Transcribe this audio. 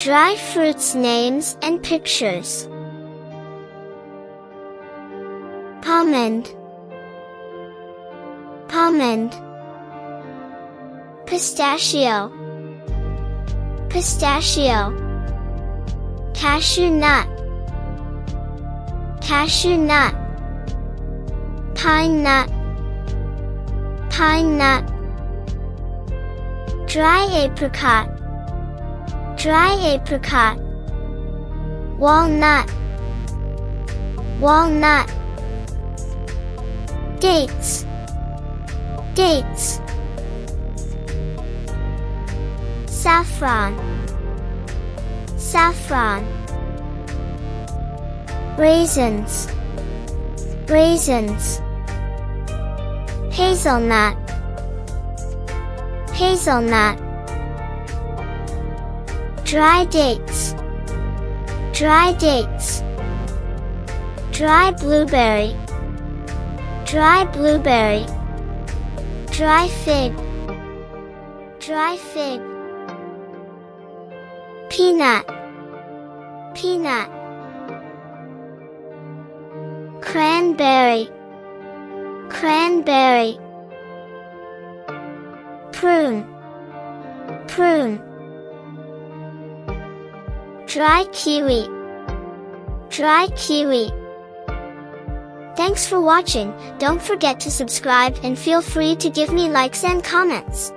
Dry fruits names and pictures. Almond. Almond. Pistachio. Pistachio. Cashew nut. Cashew nut. Pine nut. Pine nut. Dry apricot. Dry apricot. Walnut. Walnut. Dates. Dates. Saffron. Saffron. Raisins. Raisins. Hazelnut. Hazelnut. Dry dates. Dry dates. Dry blueberry. Dry blueberry. Dry fig. Dry fig. Peanut. Peanut. Cranberry. Cranberry. Prune. Prune. Dry kiwi. Dry kiwi. Thanks for watching, don't forget to subscribe and feel free to give me likes and comments.